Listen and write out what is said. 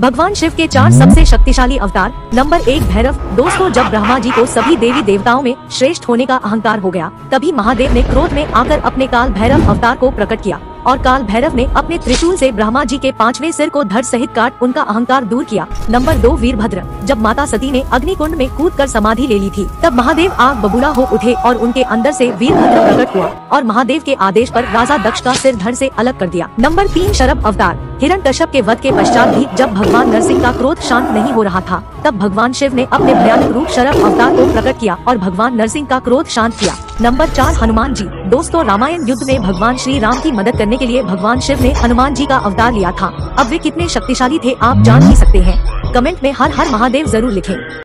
भगवान शिव के चार सबसे शक्तिशाली अवतार, नंबर एक भैरव, दोस्तों जब ब्रह्मा जी को सभी देवी देवताओं में श्रेष्ठ होने का अहंकार हो गया, तभी महादेव ने क्रोध में आकर अपने काल भैरव अवतार को प्रकट किया, और काल भैरव ने अपने त्रिशूल से ब्रह्मा जी के पाँचवें सिर को धड़ सहित काट उनका अहंकार दूर किया। नंबर दो वीरभद्र, जब माता सती ने अग्निकुंड में कूद कर समाधि ले ली थी, तब महादेव आग बबूला हो उठे और उनके अंदर से वीरभद्र प्रकट हुआ, और महादेव के आदेश पर राजा दक्ष का सिर धड़ से अलग कर दिया। नंबर तीन शरभ अवतार हिरण कश्यप के वध के पश्चात भी जब भगवान नरसिंह का क्रोध शांत नहीं हो रहा था, तब भगवान शिव ने अपने भयानक रूप शरभ अवतार को प्रकट किया और भगवान नरसिंह का क्रोध शांत किया। नंबर चार, हनुमान जी। दोस्तों, रामायण युद्ध में भगवान श्री राम की मदद करने के लिए भगवान शिव ने हनुमान जी का अवतार लिया था। अब वे कितने शक्तिशाली थे, आप जान ही सकते हैं। कमेंट में हर हर महादेव ज़रूर लिखें।